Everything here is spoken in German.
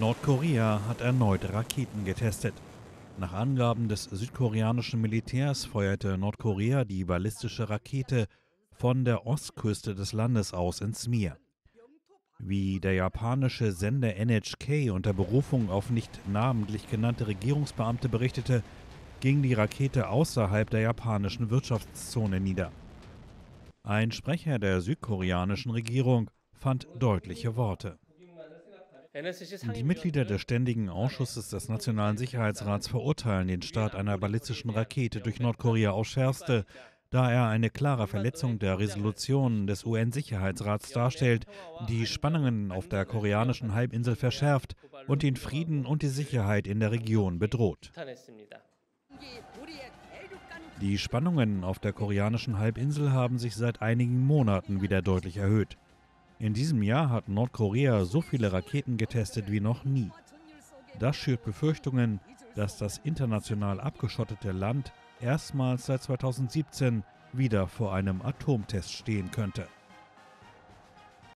Nordkorea hat erneut Raketen getestet. Nach Angaben des südkoreanischen Militärs feuerte Nordkorea die ballistische Rakete von der Ostküste des Landes aus ins Meer. Wie der japanische Sender NHK unter Berufung auf nicht namentlich genannte Regierungsbeamte berichtete, ging die Rakete außerhalb der japanischen Wirtschaftszone nieder. Ein Sprecher der südkoreanischen Regierung fand deutliche Worte. Die Mitglieder des Ständigen Ausschusses des Nationalen Sicherheitsrats verurteilen den Start einer ballistischen Rakete durch Nordkorea aufs Schärfste, da er eine klare Verletzung der Resolutionen des UN-Sicherheitsrats darstellt, die Spannungen auf der koreanischen Halbinsel verschärft und den Frieden und die Sicherheit in der Region bedroht. Die Spannungen auf der koreanischen Halbinsel haben sich seit einigen Monaten wieder deutlich erhöht. In diesem Jahr hat Nordkorea so viele Raketen getestet wie noch nie. Das schürt Befürchtungen, dass das international abgeschottete Land erstmals seit 2017 wieder vor einem Atomtest stehen könnte.